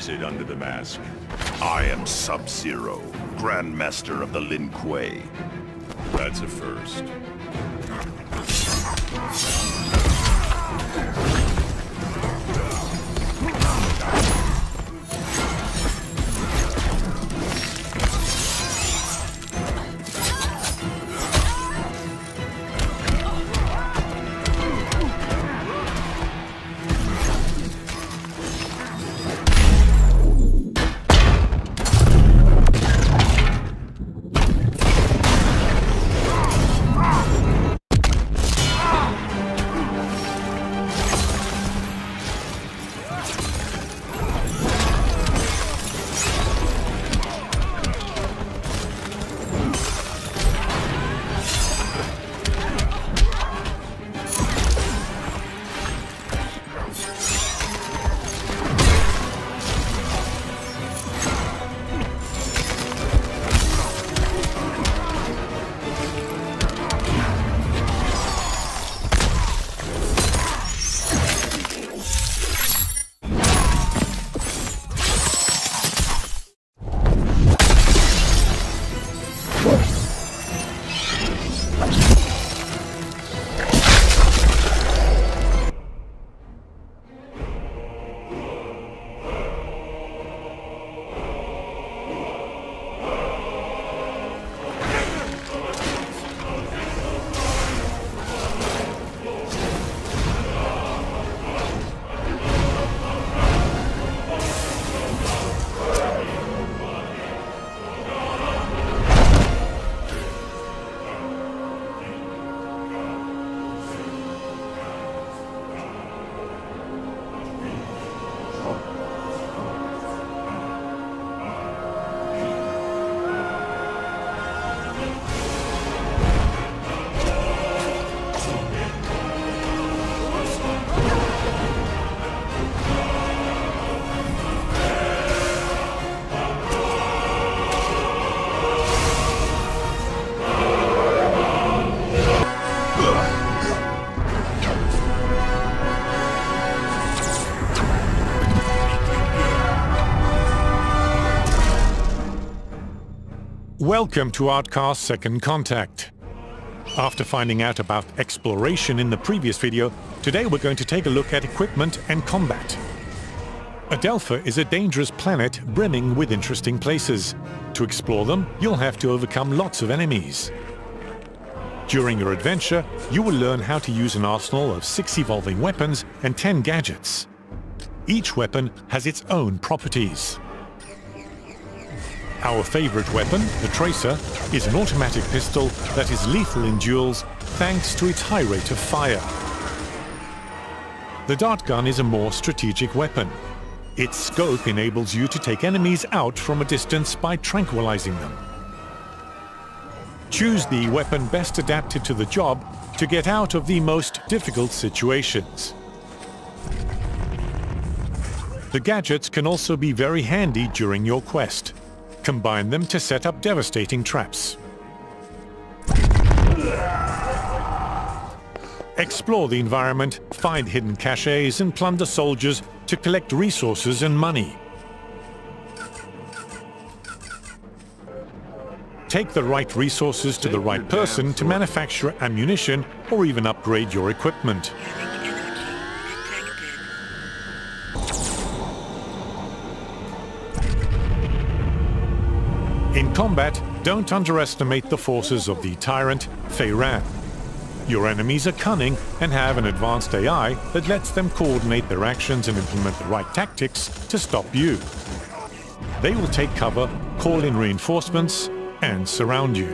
is it under the mask? I am Sub-Zero, Grandmaster of the Lin Kuei. That's a first. Welcome to Outcast Second Contact. After finding out about exploration in the previous video, today we're going to take a look at equipment and combat. Adelpha is a dangerous planet brimming with interesting places. To explore them, you'll have to overcome lots of enemies. During your adventure, you will learn how to use an arsenal of six evolving weapons and 10 gadgets. Each weapon has its own properties. Our favorite weapon, the Tracer, is an automatic pistol that is lethal in duels thanks to its high rate of fire. The dart gun is a more strategic weapon. Its scope enables you to take enemies out from a distance by tranquilizing them. Choose the weapon best adapted to the job to get out of the most difficult situations. The gadgets can also be very handy during your quest. Combine them to set up devastating traps. Explore the environment, find hidden caches and plunder soldiers to collect resources and money. Take the right resources to the right person to manufacture ammunition or even upgrade your equipment. Combat, don't underestimate the forces of the tyrant, Fae Rhan. Your enemies are cunning and have an advanced AI that lets them coordinate their actions and implement the right tactics to stop you. They will take cover, call in reinforcements, and surround you.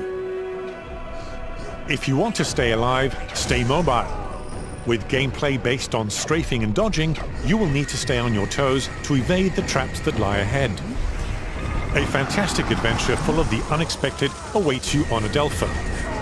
If you want to stay alive, stay mobile. With gameplay based on strafing and dodging, you will need to stay on your toes to evade the traps that lie ahead. A fantastic adventure full of the unexpected awaits you on Adelpha.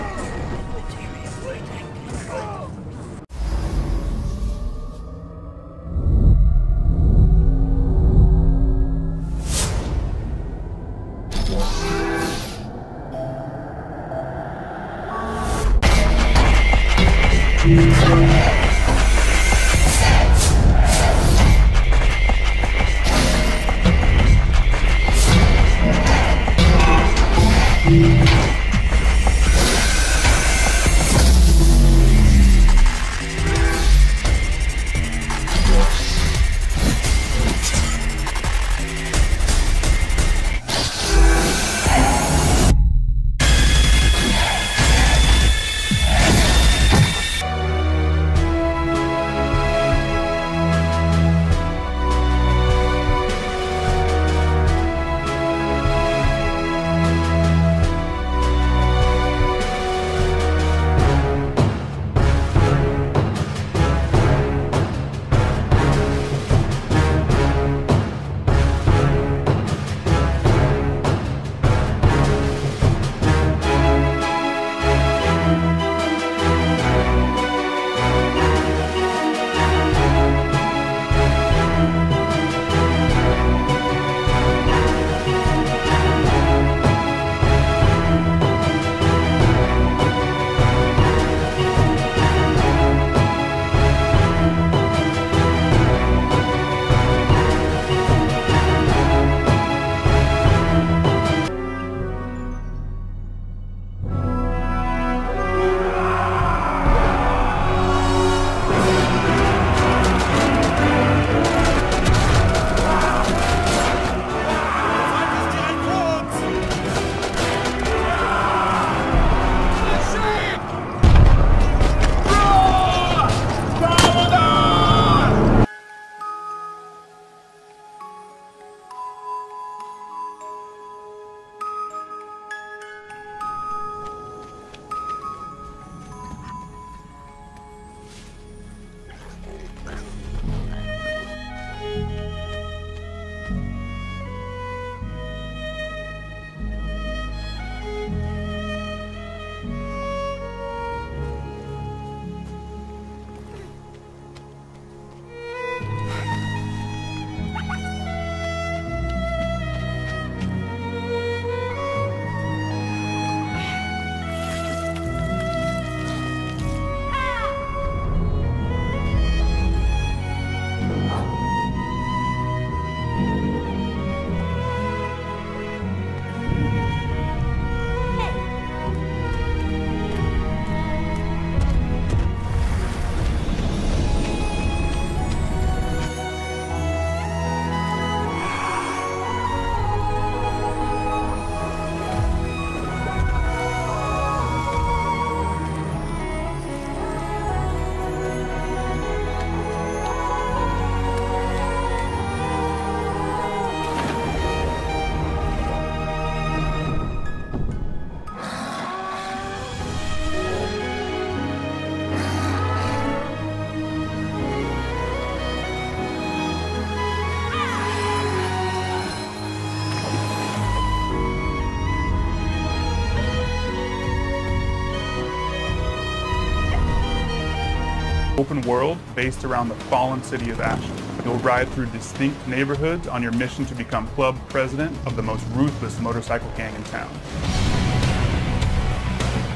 Open world based around the fallen city of Ashen. You'll ride through distinct neighborhoods on your mission to become club president of the most ruthless motorcycle gang in town.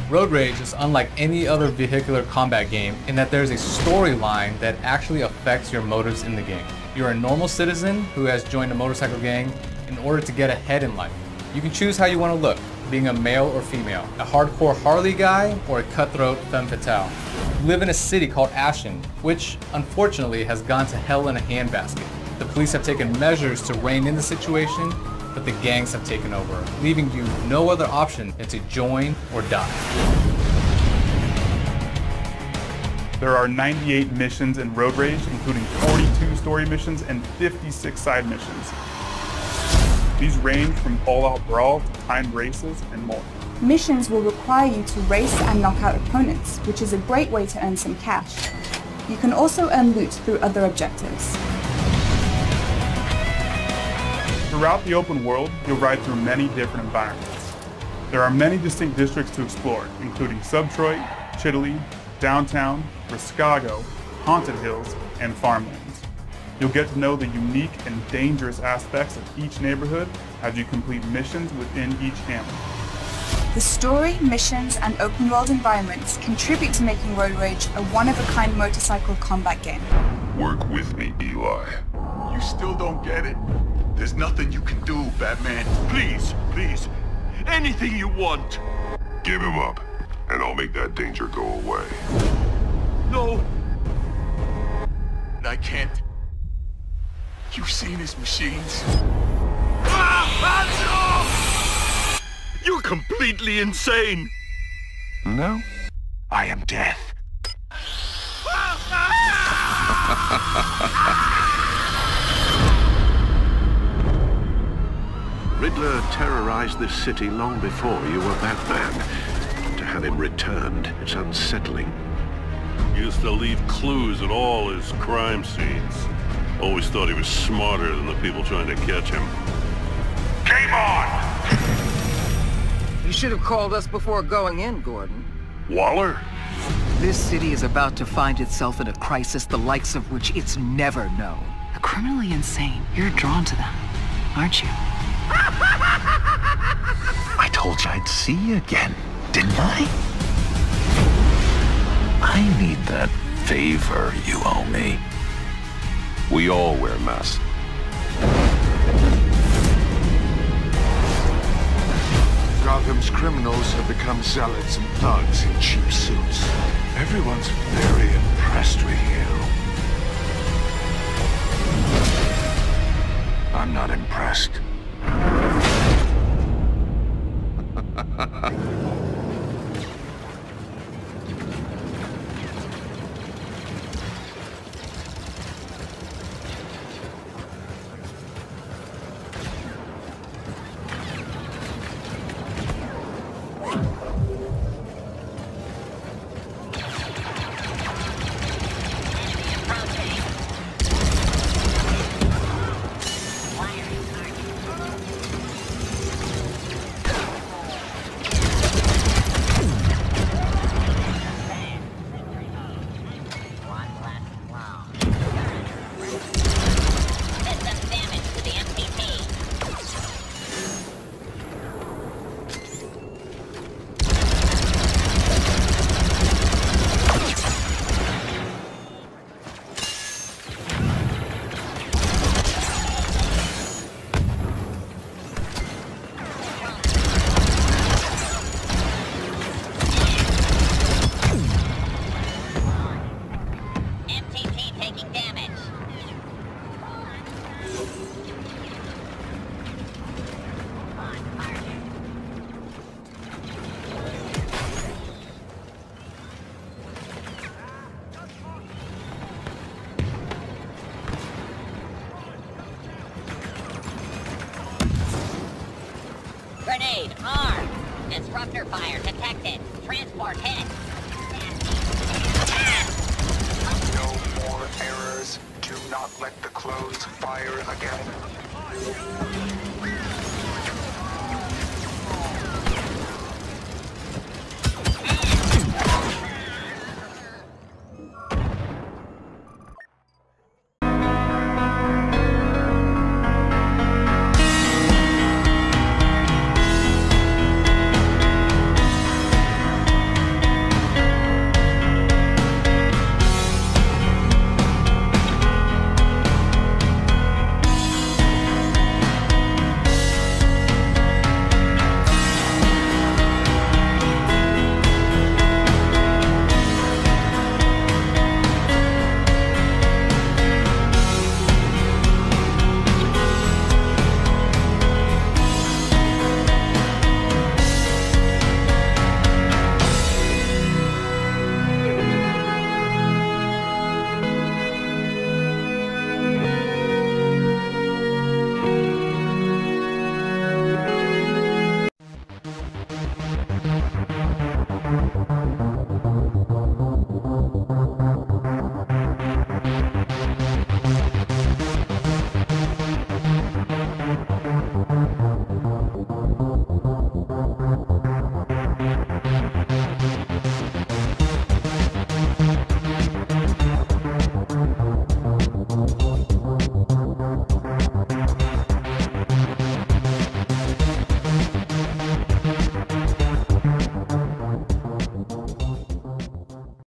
Road Rage is unlike any other vehicular combat game in that there's a storyline that actually affects your motives in the game. You're a normal citizen who has joined a motorcycle gang in order to get ahead in life. You can choose how you want to look, being a male or female, a hardcore Harley guy or a cutthroat femme fatale. Live in a city called Ashen, which unfortunately has gone to hell in a handbasket. The police have taken measures to rein in the situation, but the gangs have taken over, leaving you no other option than to join or die. There are 98 missions in Road Rage, including 42 story missions and 56 side missions. These range from all-out brawl to timed races and more. Missions will require you to race and knock out opponents, which is a great way to earn some cash. You can also earn loot through other objectives. Throughout the open world, you'll ride through many different environments. There are many distinct districts to explore, including Subtroit, Chitaly, Downtown, Riscago, Haunted Hills, and Farmlands. You'll get to know the unique and dangerous aspects of each neighborhood as you complete missions within each hamlet. The story, missions, and open world environments contribute to making Road Rage a one-of-a-kind motorcycle combat game. Work with me, Eli. You still don't get it? There's nothing you can do, Batman. Please, please. Anything you want. Give him up, and I'll make that danger go away. No. I can't. You've seen his machines. Ah! You're completely insane. No? I am death. Riddler terrorized this city long before you were Batman. To have him returned, it's unsettling. He used to leave clues at all his crime scenes. Always thought he was smarter than the people trying to catch him. Game on! You should have called us before going in, Gordon. Waller? This city is about to find itself in a crisis the likes of which it's never known. The criminally insane. You're drawn to them, aren't you? I told you I'd see you again, didn't I? I need that favor you owe me. We all wear masks. Gotham's criminals have become zealots and thugs in cheap suits. Everyone's very impressed with you. I'm not impressed. Grenade, armed. Disruptor fire detected. Transport hit. No more errors. Do not let the clothes fire again.